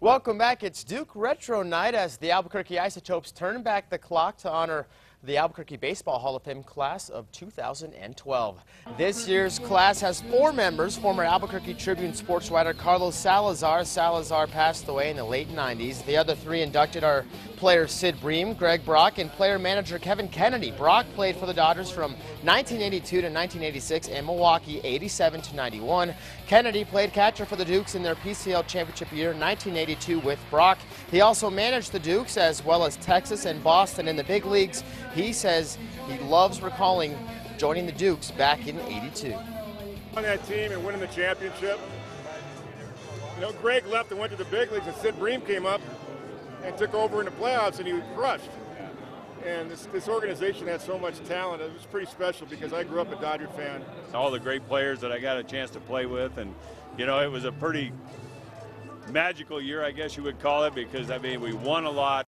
Welcome back. It's Duke Retro Night as the Albuquerque Isotopes turn back the clock to honor the Albuquerque Baseball Hall of Fame class of 2012. This year's class has four members. Former Albuquerque Tribune sports writer Carlos Salazar. Salazar passed away in the late 90s. The other three inducted are player Sid Bream, Greg Brock, and player manager Kevin Kennedy. Brock played for the Dodgers from 1982 to 1986 and Milwaukee 87 to 91. Kennedy played catcher for the Dukes in their PCL championship year 1982 with Brock. He also managed the Dukes as well as Texas and Boston in the big leagues. He says he loves recalling joining the Dukes back in 82. On that team and winning the championship. You know, Greg left and went to the big leagues, and Sid Bream came up and took over in the playoffs, and he was crushed. And this, this organization has so much talent. It was pretty special because I grew up a Dodger fan. All the great players that I got a chance to play with, and you know, it was a pretty magical year, I guess you would call it, because I mean, we won a lot.